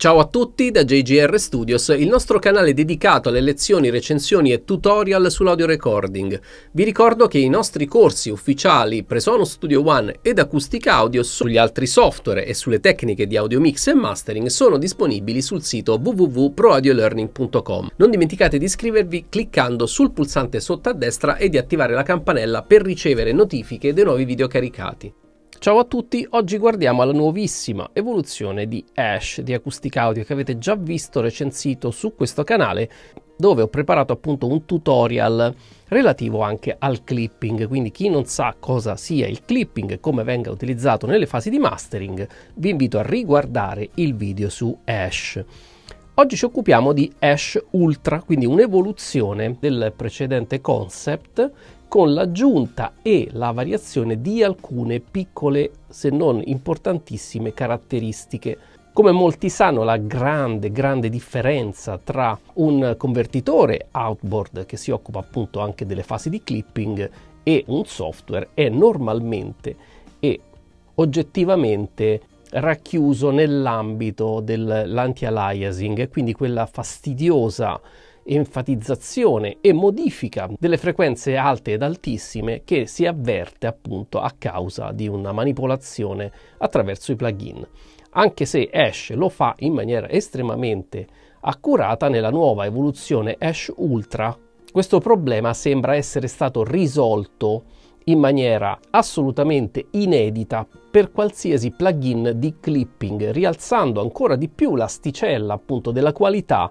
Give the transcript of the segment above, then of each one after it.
Ciao a tutti da JGR Studios, il nostro canale dedicato alle lezioni, recensioni e tutorial sull'audio recording. Vi ricordo che i nostri corsi ufficiali Presonus Studio One ed Acoustic Audio sugli altri software e sulle tecniche di audio mix e mastering sono disponibili sul sito www.proaudiolearning.com. Non dimenticate di iscrivervi cliccando sul pulsante sotto a destra e di attivare la campanella per ricevere notifiche dei nuovi video caricati. Ciao a tutti, oggi guardiamo alla nuovissima evoluzione di Ash di Acoustic Audio che avete già visto recensito su questo canale dove ho preparato appunto un tutorial relativo anche al clipping, quindi chi non sa cosa sia il clipping e come venga utilizzato nelle fasi di mastering, vi invito a riguardare il video su Ash. Oggi ci occupiamo di Ash Ultra, quindi un'evoluzione del precedente concept con l'aggiunta e la variazione di alcune piccole, se non importantissime, caratteristiche. Come molti sanno, la grande, grande differenza tra un convertitore outboard che si occupa appunto anche delle fasi di clipping e un software è normalmente e oggettivamente racchiuso nell'ambito dell'anti-aliasing, quindi quella fastidiosa enfatizzazione e modifica delle frequenze alte ed altissime che si avverte appunto a causa di una manipolazione attraverso i plugin. Anche se Ash lo fa in maniera estremamente accurata nella nuova evoluzione Ash Ultra, questo problema sembra essere stato risolto in maniera assolutamente inedita per qualsiasi plugin di clipping, rialzando ancora di più l'asticella appunto della qualità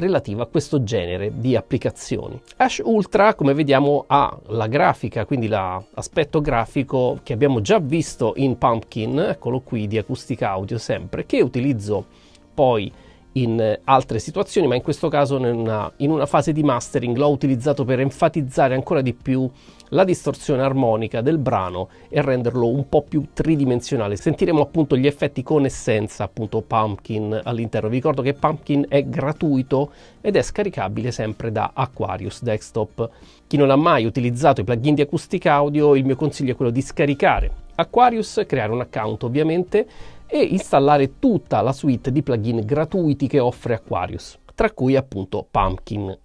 relativa a questo genere di applicazioni. Ash Ultra, come vediamo, ha la grafica, quindi l'aspetto grafico che abbiamo già visto in Pumpkin, eccolo qui di Acoustic Audio sempre, che utilizzo poi in altre situazioni, ma in questo caso in una, in una fase di mastering l'ho utilizzato per enfatizzare ancora di più la distorsione armonica del brano e renderlo un po' più tridimensionale. Sentiremo appunto gli effetti con essenza, appunto Pumpkin all'interno. Vi ricordo che Pumpkin è gratuito ed è scaricabile sempre da Aquarius Desktop. Chi non ha mai utilizzato i plugin di Acoustic Audio, il mio consiglio è quello di scaricare Aquarius, creare un account ovviamente e installare tutta la suite di plugin gratuiti che offre Aquarius, tra cui appunto Pumpkin.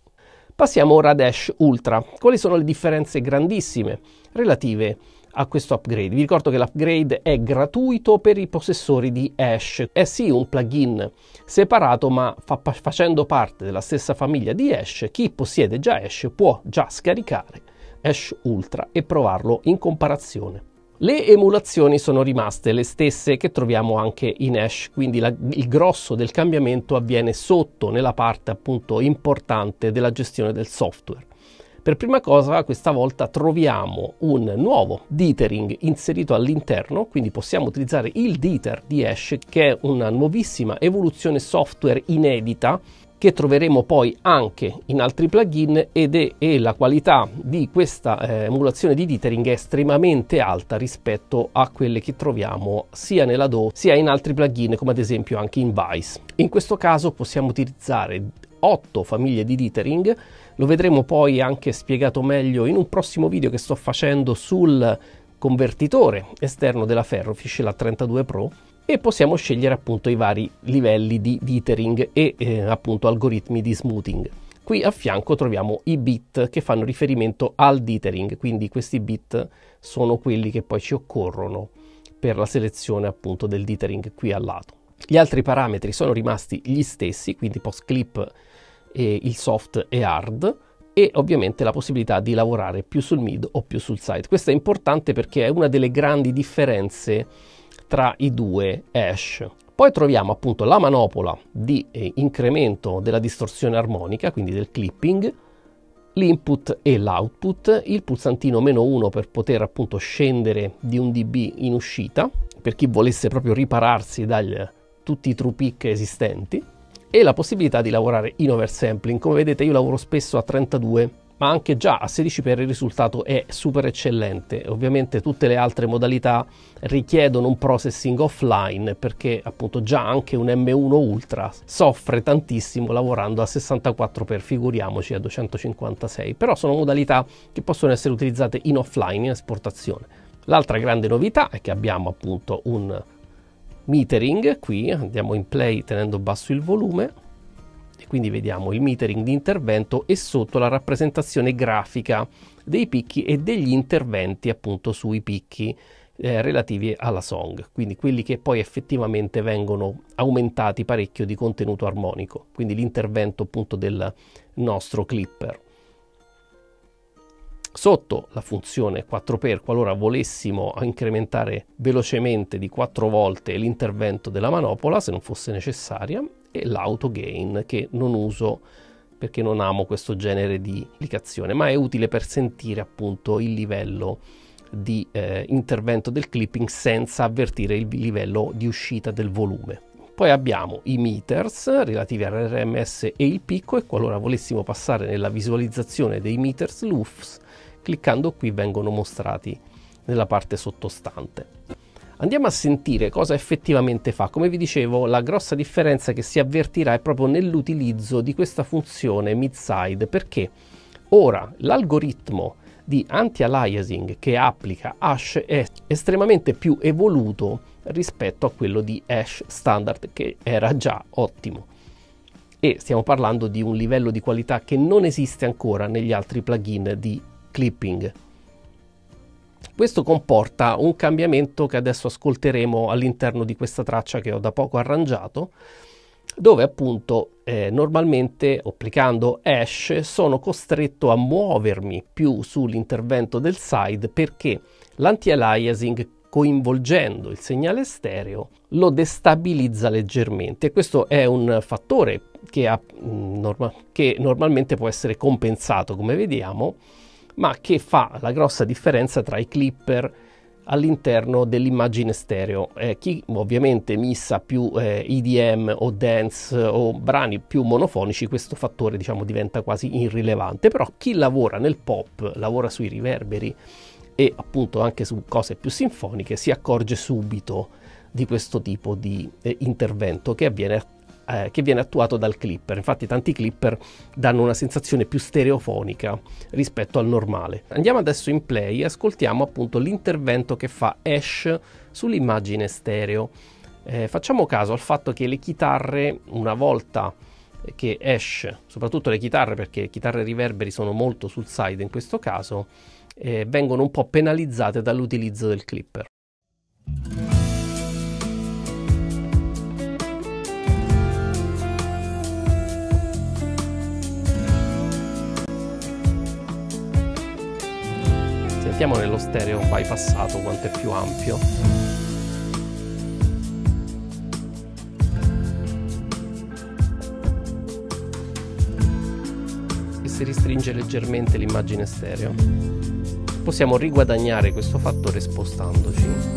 Passiamo ora ad Ash Ultra. Quali sono le differenze grandissime relative a questo upgrade? Vi ricordo che l'upgrade è gratuito per i possessori di Ash. È sì un plugin separato, ma fa, facendo parte della stessa famiglia di Ash, chi possiede già Ash può già scaricare Ash Ultra e provarlo in comparazione. Le emulazioni sono rimaste le stesse che troviamo anche in Ash, quindi la, il grosso del cambiamento avviene sotto nella parte appunto importante della gestione del software. Per prima cosa questa volta troviamo un nuovo dithering inserito all'interno, quindi possiamo utilizzare il dither di Ash che è una nuovissima evoluzione software inedita che troveremo poi anche in altri plugin ed è, e la qualità di questa eh, emulazione di dithering è estremamente alta rispetto a quelle che troviamo sia nella DAW sia in altri plugin come ad esempio anche in Vice. In questo caso possiamo utilizzare 8 famiglie di dithering, lo vedremo poi anche spiegato meglio in un prossimo video che sto facendo sul convertitore esterno della Ferrofish, la 32 Pro, e possiamo scegliere appunto i vari livelli di dithering e eh, appunto algoritmi di smoothing. Qui a fianco troviamo i bit che fanno riferimento al dithering, quindi questi bit sono quelli che poi ci occorrono per la selezione appunto del dithering qui al lato. Gli altri parametri sono rimasti gli stessi, quindi post clip, eh, il soft e hard, e ovviamente la possibilità di lavorare più sul mid o più sul side. Questo è importante perché è una delle grandi differenze tra i due hash. Poi troviamo appunto la manopola di eh, incremento della distorsione armonica, quindi del clipping, l'input e l'output, il pulsantino meno 1 per poter appunto scendere di un dB in uscita, per chi volesse proprio ripararsi da tutti i true peak esistenti, e la possibilità di lavorare in oversampling. Come vedete io lavoro spesso a 32 ma anche già a 16x il risultato è super eccellente. Ovviamente tutte le altre modalità richiedono un processing offline perché appunto già anche un M1 Ultra soffre tantissimo lavorando a 64x, figuriamoci a 256, però sono modalità che possono essere utilizzate in offline, in esportazione. L'altra grande novità è che abbiamo appunto un metering, qui andiamo in play tenendo basso il volume quindi vediamo il metering di intervento e sotto la rappresentazione grafica dei picchi e degli interventi appunto sui picchi eh, relativi alla song, quindi quelli che poi effettivamente vengono aumentati parecchio di contenuto armonico, quindi l'intervento appunto del nostro clipper. Sotto la funzione 4x, qualora volessimo incrementare velocemente di 4 volte l'intervento della manopola, se non fosse necessaria, e l'auto gain che non uso perché non amo questo genere di applicazione, ma è utile per sentire appunto il livello di eh, intervento del clipping senza avvertire il livello di uscita del volume. Poi abbiamo i meters relativi all'RMS e il picco e qualora volessimo passare nella visualizzazione dei meters loops, cliccando qui vengono mostrati nella parte sottostante. Andiamo a sentire cosa effettivamente fa. Come vi dicevo, la grossa differenza che si avvertirà è proprio nell'utilizzo di questa funzione mid-side, perché ora l'algoritmo di anti-aliasing che applica hash è estremamente più evoluto rispetto a quello di hash standard che era già ottimo e stiamo parlando di un livello di qualità che non esiste ancora negli altri plugin di clipping. Questo comporta un cambiamento che adesso ascolteremo all'interno di questa traccia che ho da poco arrangiato dove appunto eh, normalmente applicando hash sono costretto a muovermi più sull'intervento del side perché l'anti-aliasing coinvolgendo il segnale stereo lo destabilizza leggermente. Questo è un fattore che, ha, mm, norma- che normalmente può essere compensato, come vediamo, ma che fa la grossa differenza tra i clipper all'interno dell'immagine stereo. Eh, chi ovviamente missa più eh, EDM o dance o brani più monofonici, questo fattore diciamo diventa quasi irrilevante, però chi lavora nel pop, lavora sui riverberi e appunto anche su cose più sinfoniche si accorge subito di questo tipo di eh, intervento che avviene eh, che viene attuato dal clipper. Infatti tanti clipper danno una sensazione più stereofonica rispetto al normale. Andiamo adesso in play e ascoltiamo appunto l'intervento che fa Ash sull'immagine stereo. Eh, facciamo caso al fatto che le chitarre una volta che Ash, soprattutto le chitarre perché le chitarre riverberi sono molto sul side in questo caso, eh, vengono un po' penalizzate dall'utilizzo del clipper. Sentiamo nello stereo bypassato quanto è più ampio. E si restringe leggermente l'immagine stereo. Possiamo riguadagnare questo fattore spostandoci.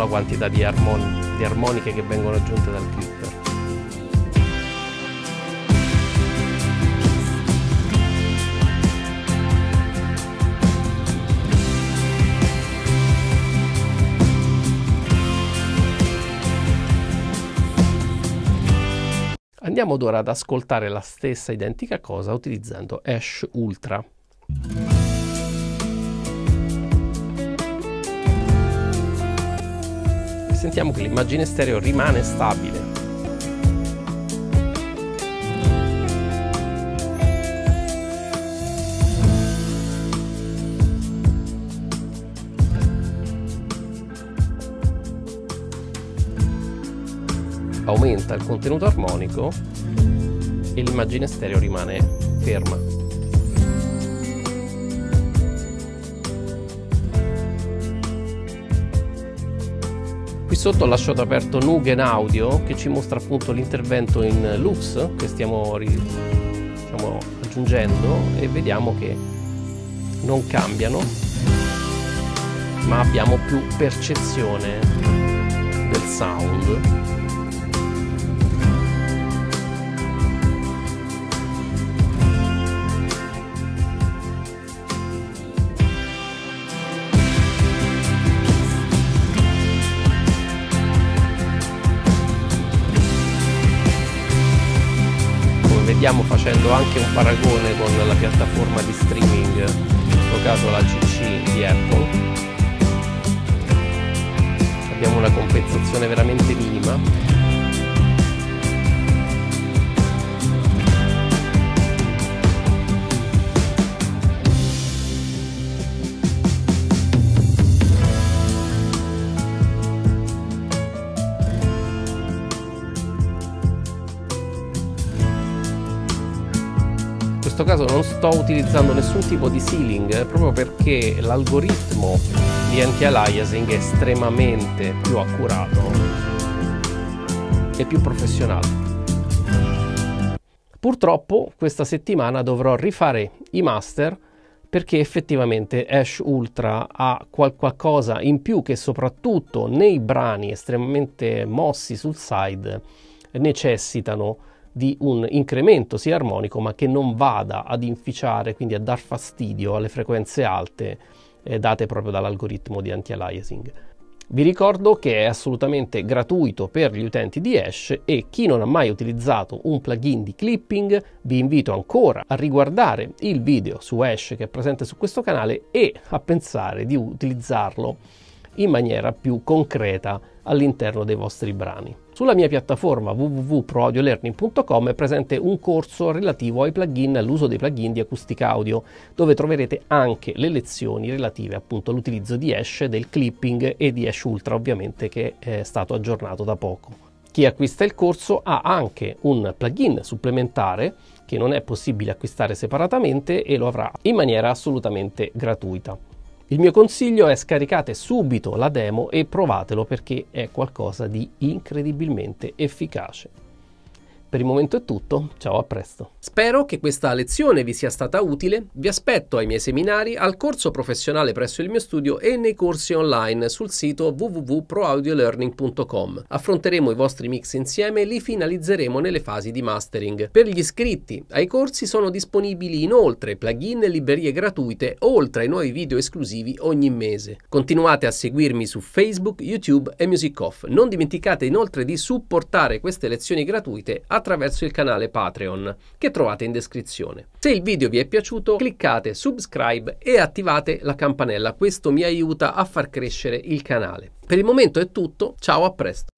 La quantità di, armon- di armoniche che vengono aggiunte dal clipper. Andiamo ora ad ascoltare la stessa identica cosa utilizzando Ash Ultra. Sentiamo che l'immagine stereo rimane stabile. Aumenta il contenuto armonico e l'immagine stereo rimane ferma. Sotto ho lasciato aperto Nugen Audio che ci mostra appunto l'intervento in loops che stiamo diciamo, aggiungendo e vediamo che non cambiano ma abbiamo più percezione del sound facendo anche un paragone con la piattaforma di streaming, in questo caso la CC di Apple. Abbiamo una compensazione veramente minima questo caso non sto utilizzando nessun tipo di sealing proprio perché l'algoritmo di anti-aliasing è estremamente più accurato e più professionale. Purtroppo questa settimana dovrò rifare i master perché effettivamente Ash Ultra ha qualcosa in più che soprattutto nei brani estremamente mossi sul side necessitano di un incremento sia armonico ma che non vada ad inficiare, quindi a dar fastidio alle frequenze alte eh, date proprio dall'algoritmo di anti-aliasing. Vi ricordo che è assolutamente gratuito per gli utenti di Ash e chi non ha mai utilizzato un plugin di clipping vi invito ancora a riguardare il video su Ash che è presente su questo canale e a pensare di utilizzarlo in maniera più concreta all'interno dei vostri brani. Sulla mia piattaforma www.proaudiolearning.com è presente un corso relativo ai plugin, all'uso dei plugin di acustica audio, dove troverete anche le lezioni relative appunto all'utilizzo di Ash, del clipping e di Ash Ultra ovviamente che è stato aggiornato da poco. Chi acquista il corso ha anche un plugin supplementare che non è possibile acquistare separatamente e lo avrà in maniera assolutamente gratuita. Il mio consiglio è scaricate subito la demo e provatelo perché è qualcosa di incredibilmente efficace. Per il momento è tutto, ciao a presto. Spero che questa lezione vi sia stata utile, vi aspetto ai miei seminari, al corso professionale presso il mio studio e nei corsi online sul sito www.proaudiolearning.com. Affronteremo i vostri mix insieme e li finalizzeremo nelle fasi di mastering. Per gli iscritti ai corsi sono disponibili inoltre plugin e librerie gratuite oltre ai nuovi video esclusivi ogni mese. Continuate a seguirmi su Facebook, YouTube e Music Off. Non dimenticate inoltre di supportare queste lezioni gratuite attraverso il canale Patreon che trovate in descrizione. Se il video vi è piaciuto cliccate subscribe e attivate la campanella, questo mi aiuta a far crescere il canale. Per il momento è tutto, ciao a presto!